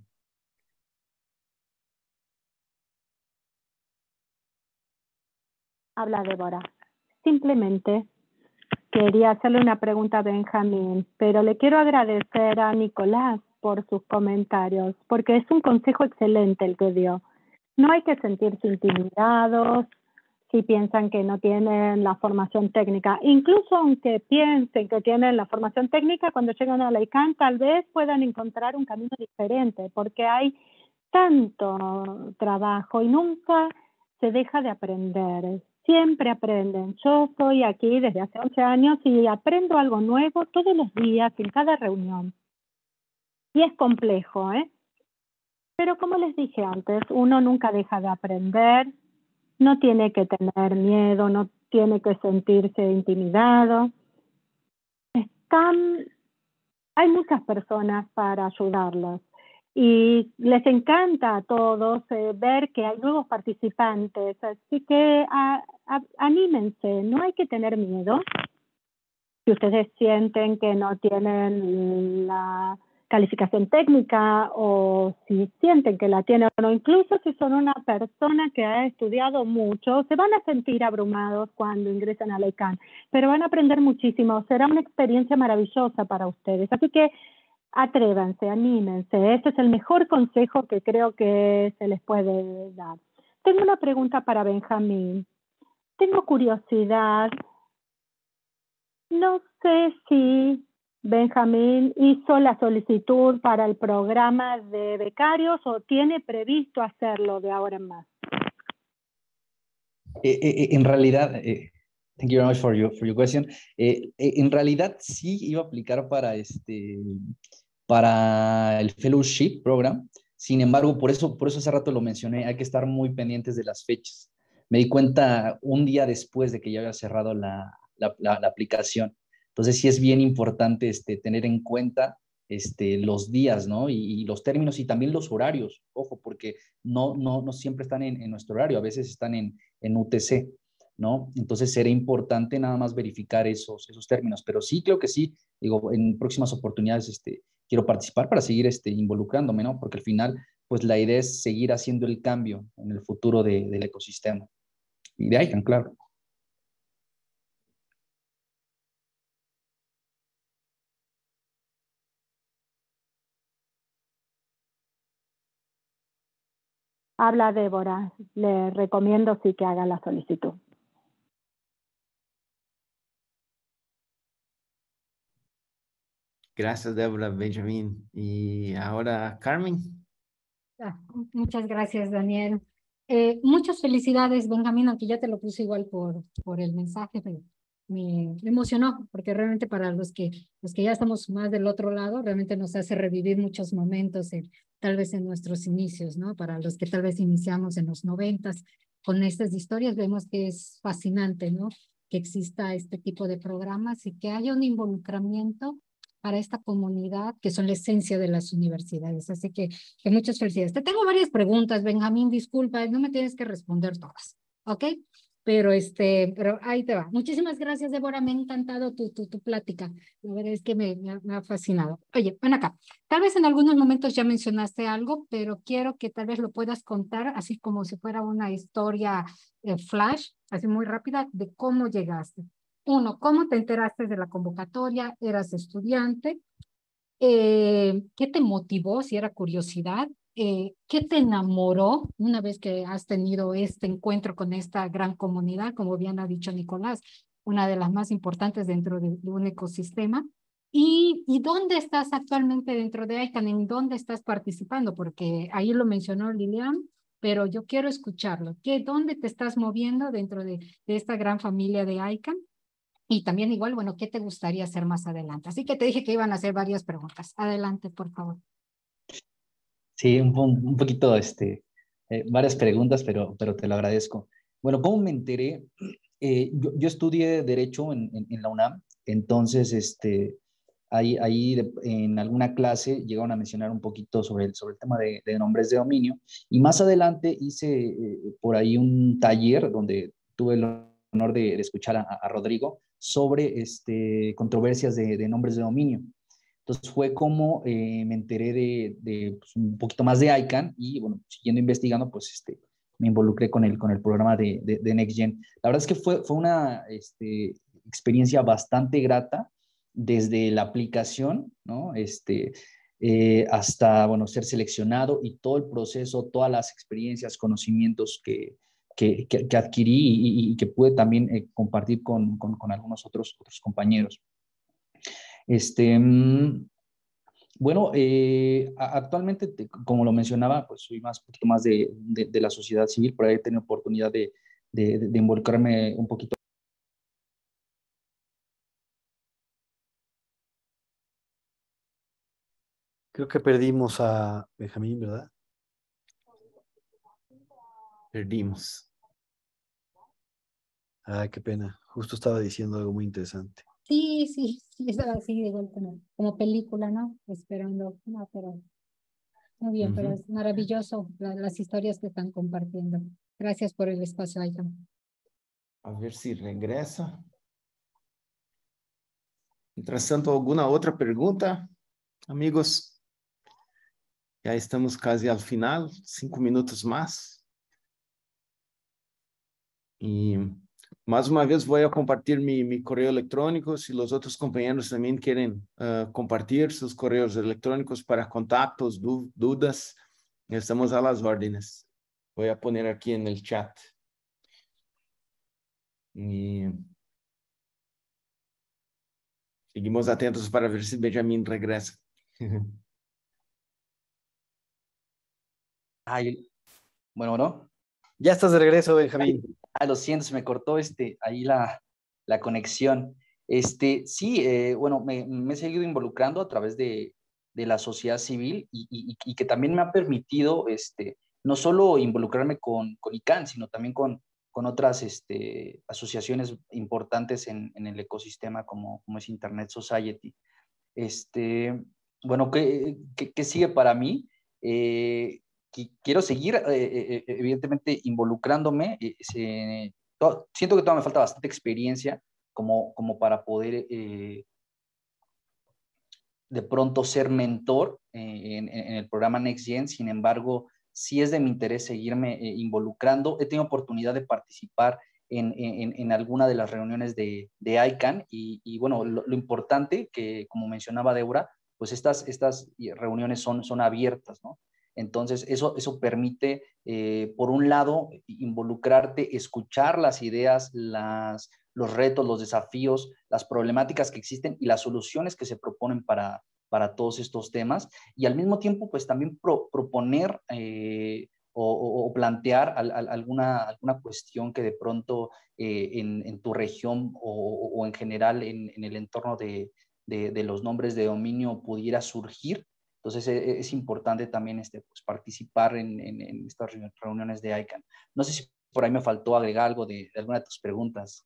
Habla Débora. Simplemente quería hacerle una pregunta a Benjamín, pero le quiero agradecer a Nicolás por sus comentarios, porque es un consejo excelente el que dio. No hay que sentirse intimidados, si piensan que no tienen la formación técnica. Incluso aunque piensen que tienen la formación técnica, cuando llegan a la ICANN tal vez puedan encontrar un camino diferente, porque hay tanto trabajo y nunca se deja de aprender. Siempre aprenden. Yo estoy aquí desde hace 11 años y aprendo algo nuevo todos los días, en cada reunión. Y es complejo, ¿eh? Pero como les dije antes, uno nunca deja de aprender, no tiene que tener miedo, no tiene que sentirse intimidado. Están, hay muchas personas para ayudarlos y les encanta a todos eh, ver que hay nuevos participantes, así que anímense, no hay que tener miedo. Si ustedes sienten que no tienen la calificación técnica o si sienten que la tienen o no, incluso si son una persona que ha estudiado mucho, se van a sentir abrumados cuando ingresen a la ICANN, pero van a aprender muchísimo, será una experiencia maravillosa para ustedes. Así que atrévanse, anímense, ese es el mejor consejo que creo que se les puede dar. Tengo una pregunta para Benjamín. Tengo curiosidad. No sé si Benjamín hizo la solicitud para el programa de becarios o tiene previsto hacerlo de ahora en más? Eh, eh, en realidad, thank you very much for your, for your question. en realidad sí iba a aplicar para, este, para el fellowship program. Sin embargo, por eso, por eso hace rato lo mencioné, hay que estar muy pendientes de las fechas. Me di cuenta un día después de que ya había cerrado la, la, la aplicación. Entonces sí es bien importante este, tener en cuenta este, los días, ¿no? Y, los términos y también los horarios, ojo, porque no, no, no siempre están en, nuestro horario, a veces están en, en UTC, ¿no? Entonces será importante nada más verificar esos, esos términos, pero sí, creo que sí, digo, en próximas oportunidades este, quiero participar para seguir este, involucrándome, ¿no? Porque al final, pues la idea es seguir haciendo el cambio en el futuro del ecosistema. Y de ahí, tan claro. habla Débora. Le recomiendo sí que haga la solicitud. Gracias, Débora, Benjamín. Y ahora, Carmen. Ah, muchas gracias, Daniel. Eh, muchas felicidades, Benjamín, aunque ya te lo puse igual por, por el mensaje, pero me, emocionó, porque realmente para los que, los que ya estamos más del otro lado, realmente nos hace revivir muchos momentos, tal vez en nuestros inicios, ¿no? Para los que tal vez iniciamos en los noventas con estas historias, vemos que es fascinante, ¿no? Que exista este tipo de programas y que haya un involucramiento para esta comunidad, que son la esencia de las universidades. Así que, que muchas felicidades. Te tengo varias preguntas, Benjamín, disculpa, no me tienes que responder todas, ¿ok? Pero, este, pero ahí te va. Muchísimas gracias, Débora. Me ha encantado tu, tu, tu plática. La verdad es que me, me, ha, fascinado. Oye, ven acá. Tal vez en algunos momentos ya mencionaste algo, pero quiero que tal vez lo puedas contar así como si fuera una historia eh, flash, así muy rápida, de cómo llegaste. Uno, ¿cómo te enteraste de la convocatoria? ¿Eras estudiante? Eh, ¿Qué te motivó? Si era curiosidad. Eh, ¿qué te enamoró una vez que has tenido este encuentro con esta gran comunidad, como bien ha dicho Nicolás, una de las más importantes dentro de, un ecosistema? ¿Y, ¿Y, dónde estás actualmente dentro de ICANN? ¿En dónde estás participando? Porque ahí lo mencionó Lilian, pero yo quiero escucharlo. ¿Qué, ¿Dónde te estás moviendo dentro de, de esta gran familia de ICANN? Y también igual, bueno, ¿qué te gustaría hacer más adelante? Así que te dije que iban a hacer varias preguntas. Adelante, por favor. Sí, un, un poquito, este, eh, varias preguntas, pero, pero te lo agradezco. Bueno, ¿cómo me enteré? Eh, yo, estudié Derecho en, en, la UNAM, entonces, este, ahí, ahí en alguna clase llegaron a mencionar un poquito sobre el, sobre el tema de, de nombres de dominio, y más adelante hice eh, por ahí un taller donde tuve el honor de, escuchar a, a, Rodrigo sobre este, controversias de, de nombres de dominio. Entonces fue como eh, me enteré de, pues, un poquito más de ICANN y bueno, siguiendo investigando, pues este, me involucré con el, con el programa de, de, NextGen. La verdad es que fue, fue una este, experiencia bastante grata desde la aplicación, ¿no? Este, eh, hasta, bueno, ser seleccionado y todo el proceso, todas las experiencias, conocimientos que, que, adquirí y, que pude también eh, compartir con, algunos otros, otros compañeros. Este, mm, bueno, eh, actualmente, como lo mencionaba, pues soy más, un poquito más de, la sociedad civil, por ahí he tenido oportunidad de, de, involucrarme un poquito. Creo que perdimos a Benjamín, ¿verdad? Perdimos. Ah, qué pena. Justo estaba diciendo algo muy interesante. Sí, sí, sí, es así de vuelta, como película, ¿no? Esperando, no, pero muy bien, pero es maravilloso las historias que están compartiendo. Gracias por el espacio, Aitan. A ver si regresa. Mientras tanto, ¿alguna otra pregunta, amigos? Ya estamos casi al final, cinco minutos más. Y más una vez voy a compartir mi, mi correo electrónico. Si los otros compañeros también quieren uh, compartir sus correos electrónicos para contactos, dudas, estamos a las órdenes. Voy a poner aquí en el chat. Y... Seguimos atentos para ver si Benjamín regresa. Ay, bueno, ¿no? Ya estás de regreso, Benjamín. Ah, lo siento, se me cortó este, ahí la, la conexión. Este, sí, eh, bueno, me, he seguido involucrando a través de, de la sociedad civil y, y, que también me ha permitido este, no solo involucrarme con, con ICANN, sino también con, con otras este, asociaciones importantes en, en, el ecosistema como, como es Internet Society. Este, bueno, ¿qué, qué, sigue para mí? Eh, quiero seguir, eh, eh, evidentemente, involucrándome. siento que todavía me falta bastante experiencia como, para poder de pronto ser mentor en, el programa Next Gen. Sin embargo, sí es de mi interés seguirme involucrando. He tenido oportunidad de participar en, en, en, alguna de las reuniones de, de ICANN y, bueno, lo, lo, importante que, como mencionaba Débora, pues estas, estas reuniones son, son abiertas, ¿no? Entonces, eso, eso permite, eh, por un lado, involucrarte, escuchar las ideas, las, los retos, los desafíos, las problemáticas que existen y las soluciones que se proponen para, para todos estos temas. Y al mismo tiempo, pues también proponer eh, o, plantear alguna, alguna cuestión que de pronto eh, en, tu región o, en general en, el entorno de, de, los nombres de dominio pudiera surgir entonces e, es, importante también este, pues, participar en, estas reuniones de ICANN. No sé si por ahí me faltó agregar algo de, alguna de tus preguntas.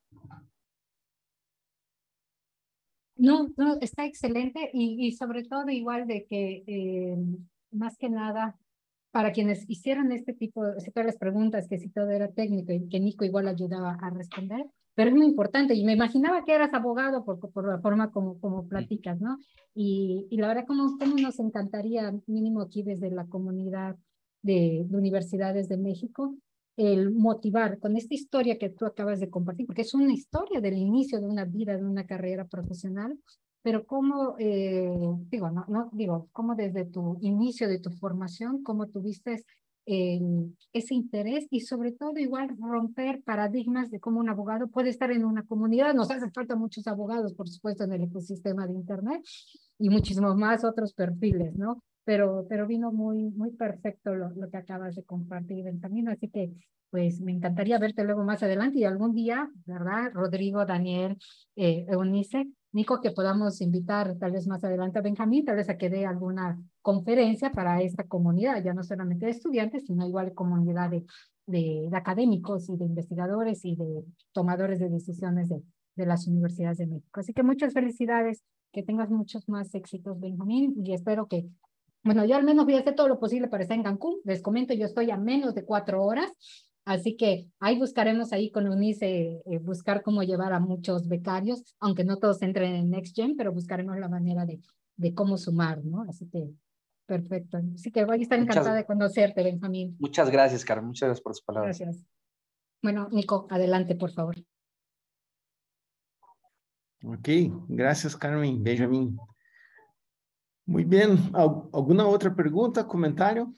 No, no, está excelente y, y sobre todo igual de que eh, más que nada para quienes hicieron este tipo, de todas las preguntas, que si todo era técnico y que Nico igual ayudaba a responder, pero es muy importante y me imaginaba que eras abogado por, por la forma como, como platicas, ¿no? Y, y la verdad, como, como nos encantaría, mínimo aquí desde la comunidad de, de, universidades de México, el motivar con esta historia que tú acabas de compartir, porque es una historia del inicio de una vida, de una carrera profesional, pero cómo, eh, digo, no, no, digo, cómo desde tu inicio de tu formación, cómo tuviste ese interés y sobre todo igual romper paradigmas de cómo un abogado puede estar en una comunidad. Nos hace falta muchos abogados, por supuesto, en el ecosistema de Internet y muchísimos más otros perfiles, ¿no? Pero, pero vino muy, muy perfecto lo, lo que acabas de compartir en camino, así que pues me encantaría verte luego más adelante y algún día, ¿verdad? Rodrigo, Daniel, eh, Eunice, Nico, que podamos invitar tal vez más adelante a Benjamín, tal vez a que dé alguna conferencia para esta comunidad, ya no solamente de estudiantes, sino igual comunidad de, de, académicos y de investigadores y de tomadores de decisiones de, de las universidades de México. Así que muchas felicidades, que tengas muchos más éxitos, Benjamín, y espero que, bueno, yo al menos voy a hacer todo lo posible para estar en Cancún. Les comento, yo estoy a menos de cuatro horas, Así que ahí buscaremos ahí con UNICE, eh, buscar cómo llevar a muchos becarios, aunque no todos entren en NextGen, pero buscaremos la manera de, de cómo sumar, ¿no? Así que, perfecto. Así que voy a estar encantada de conocerte, Benjamín. Muchas gracias, Carmen. Muchas gracias por sus palabras. Gracias. Bueno, Nico, adelante, por favor. Ok, gracias, Carmen. Benjamín. Muy bien. ¿Alguna otra pregunta, comentario?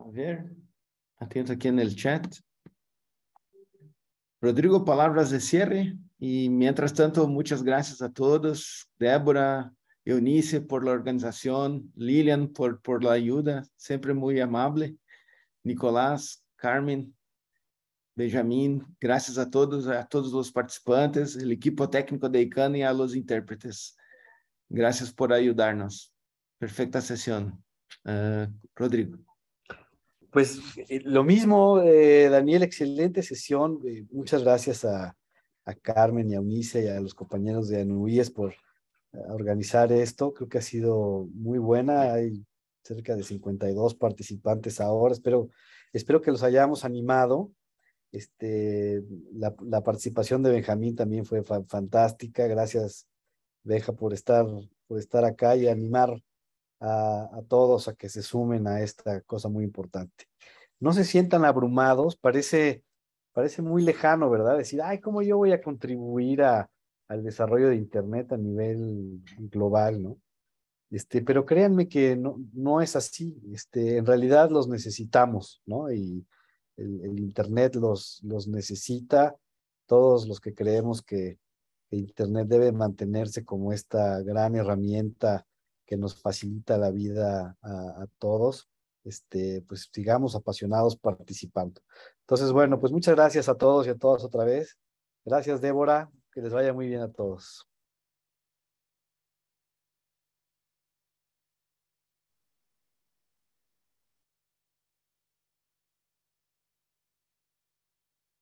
A ver, atento aquí en el chat. Rodrigo, palabras de cierre. Y mientras tanto, muchas gracias a todos. Débora, Eunice por la organización, Lilian por, por la ayuda, siempre muy amable. Nicolás, Carmen, Benjamín, gracias a todos, a todos los participantes, el equipo técnico de ICANN y a los intérpretes. Gracias por ayudarnos. Perfecta sesión. Uh, Rodrigo. Pues eh, lo mismo, eh, Daniel, excelente sesión. Eh, muchas gracias a, a, Carmen y a Unice y a los compañeros de Anuíes por organizar esto. Creo que ha sido muy buena. Hay cerca de 52 participantes ahora. Espero, espero que los hayamos animado. Este, la, la participación de Benjamín también fue fa fantástica. Gracias, Benja, por estar, por estar acá y animar a, todos a que se sumen a esta cosa muy importante. No se sientan abrumados, parece, parece muy lejano, ¿verdad? Decir, ay, ¿cómo yo voy a contribuir a, al desarrollo de Internet a nivel global, ¿no? Este, pero créanme que no, no es así. Este, en realidad los necesitamos, ¿no? Y el, Internet los, los necesita, todos los que creemos que, Internet debe mantenerse como esta gran herramienta que nos facilita la vida a, todos, este, pues sigamos apasionados participando. Entonces, bueno, pues muchas gracias a todos y a todas otra vez. Gracias, Débora. Que les vaya muy bien a todos.